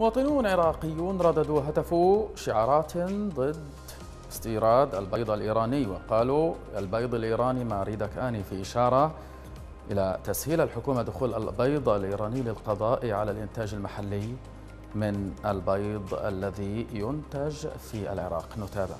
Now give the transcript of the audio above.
مواطنون عراقيون رددوا هتفوا شعارات ضد استيراد البيض الإيراني وقالوا البيض الإيراني ما أريدك آني في إشارة إلى تسهيل الحكومة دخول البيض الإيراني للقضاء على الإنتاج المحلي من البيض الذي ينتج في العراق. نتابع.